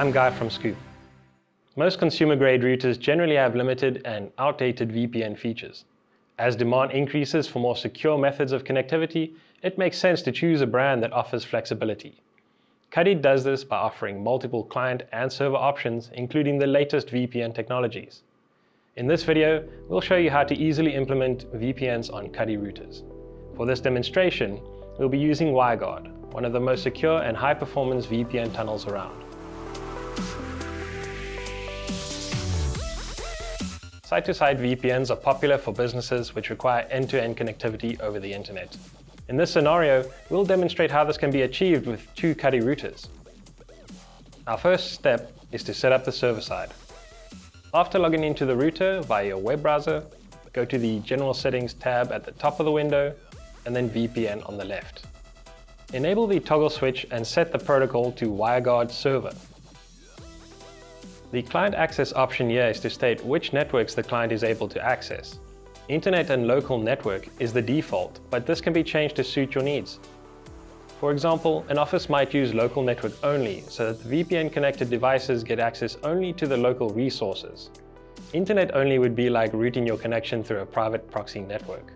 I'm Guy from Scoop. Most consumer-grade routers generally have limited and outdated VPN features. As demand increases for more secure methods of connectivity, it makes sense to choose a brand that offers flexibility. Cudy does this by offering multiple client and server options, including the latest VPN technologies. In this video, we'll show you how to easily implement VPNs on Cudy routers. For this demonstration, we'll be using WireGuard, one of the most secure and high-performance VPN tunnels around. Site-to-site VPNs are popular for businesses which require end-to-end -end connectivity over the internet. In this scenario, we'll demonstrate how this can be achieved with two Cudy routers. Our first step is to set up the server side. After logging into the router via your web browser, go to the General Settings tab at the top of the window and then VPN on the left. Enable the toggle switch and set the protocol to WireGuard Server. The client access option here is to state which networks the client is able to access. Internet and local network is the default, but this can be changed to suit your needs. For example, an office might use local network only, so that the VPN connected devices get access only to the local resources. Internet only would be like routing your connection through a private proxy network.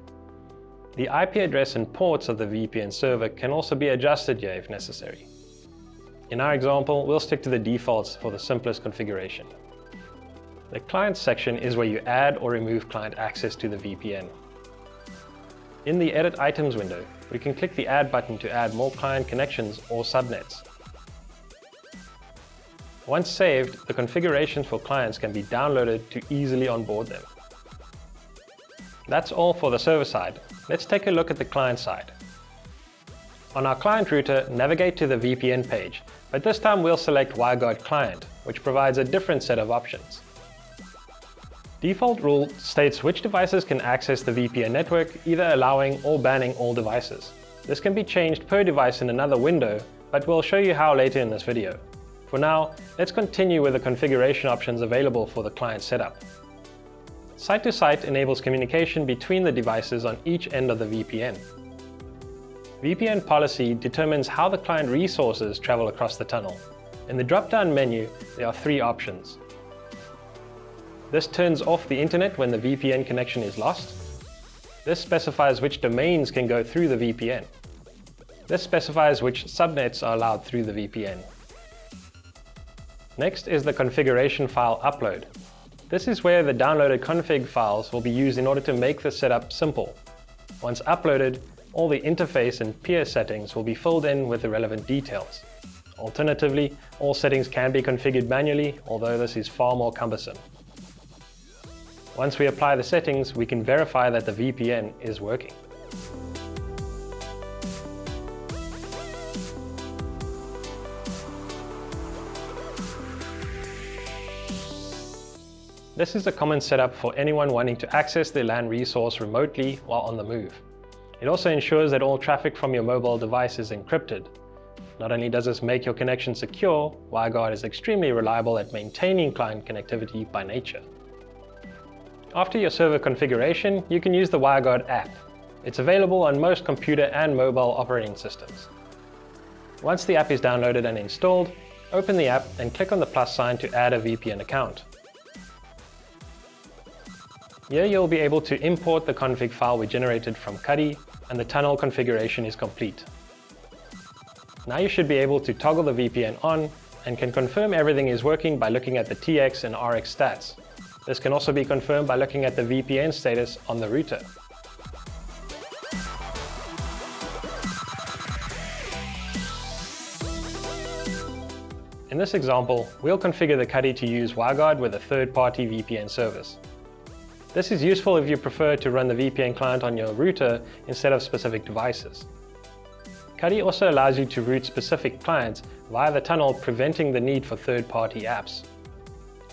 The IP address and ports of the VPN server can also be adjusted here if necessary. In our example, we'll stick to the defaults for the simplest configuration. The Client section is where you add or remove client access to the VPN. In the Edit Items window, we can click the Add button to add more client connections or subnets. Once saved, the configurations for clients can be downloaded to easily onboard them. That's all for the server side. Let's take a look at the client side. On our client router, navigate to the VPN page, but this time we'll select WireGuard Client, which provides a different set of options. Default rule states which devices can access the VPN network, either allowing or banning all devices. This can be changed per device in another window, but we'll show you how later in this video. For now, let's continue with the configuration options available for the client setup. Site-to-site -site enables communication between the devices on each end of the VPN. VPN policy determines how the client resources travel across the tunnel. In the drop-down menu, there are three options. This turns off the internet when the VPN connection is lost. This specifies which domains can go through the VPN. This specifies which subnets are allowed through the VPN. Next is the configuration file upload. This is where the downloaded config files will be used in order to make the setup simple. Once uploaded, all the interface and peer settings will be filled in with the relevant details. Alternatively, all settings can be configured manually, although this is far more cumbersome. Once we apply the settings, we can verify that the VPN is working. This is a common setup for anyone wanting to access the LAN resource remotely while on the move. It also ensures that all traffic from your mobile device is encrypted. Not only does this make your connection secure, WireGuard is extremely reliable at maintaining client connectivity by nature. After your server configuration, you can use the WireGuard app. It's available on most computer and mobile operating systems. Once the app is downloaded and installed, open the app and click on the plus sign to add a VPN account. Here you'll be able to import the config file we generated from Cudy and the tunnel configuration is complete. Now you should be able to toggle the VPN on and can confirm everything is working by looking at the TX and RX stats. This can also be confirmed by looking at the VPN status on the router. In this example, we'll configure the Cudy to use WireGuard with a third-party VPN service. This is useful if you prefer to run the VPN client on your router instead of specific devices. Cudy also allows you to route specific clients via the tunnel, preventing the need for third-party apps.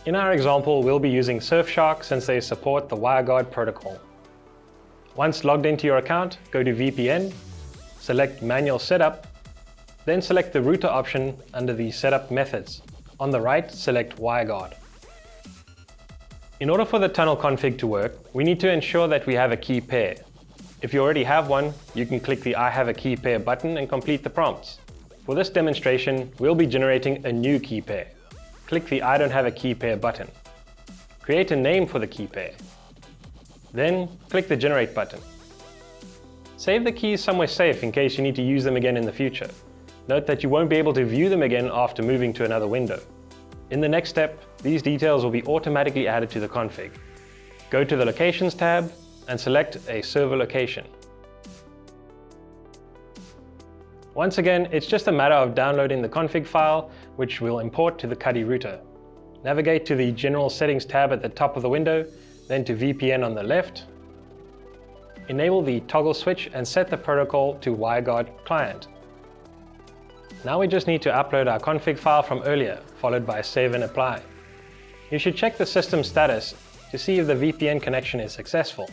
In our example, we'll be using Surfshark since they support the WireGuard protocol. Once logged into your account, go to VPN, select Manual Setup, then select the router option under the Setup Methods. On the right, select WireGuard. In order for the tunnel config to work, we need to ensure that we have a key pair. If you already have one, you can click the I have a key pair button and complete the prompts. For this demonstration, we'll be generating a new key pair. click the I don't have a key pair button. Create a name for the key pair. Then click the Generate button. Save the keys somewhere safe in case you need to use them again in the future. Note that you won't be able to view them again after moving to another window. In the next step, these details will be automatically added to the config. Go to the Locations tab and select a server location. Once again, it's just a matter of downloading the config file, which we'll import to the Cudy router. Navigate to the General Settings tab at the top of the window, then to VPN on the left. Enable the toggle switch and set the protocol to WireGuard client. Now we just need to upload our config file from earlier, followed by save and apply. You should check the system status to see if the VPN connection is successful.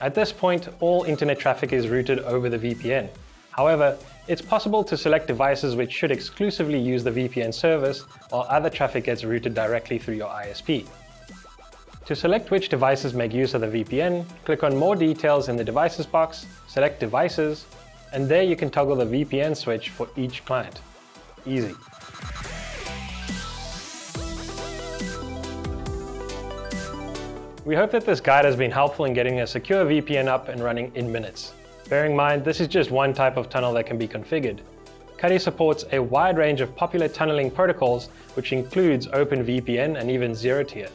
At this point, all internet traffic is routed over the VPN. However, it's possible to select devices which should exclusively use the VPN service while other traffic gets routed directly through your ISP. To select which devices make use of the VPN, click on More Details in the Devices box, select Devices, and there you can toggle the VPN switch for each client. Easy. We hope that this guide has been helpful in getting a secure VPN up and running in minutes. Bearing in mind, this is just one type of tunnel that can be configured. Cudy supports a wide range of popular tunneling protocols, which includes OpenVPN and even ZeroTier.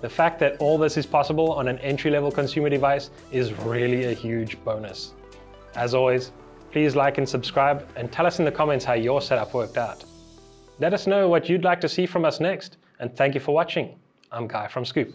The fact that all this is possible on an entry-level consumer device is really a huge bonus. As always, please like and subscribe and tell us in the comments how your setup worked out. Let us know what you'd like to see from us next, and thank you for watching. I'm Guy from Scoop.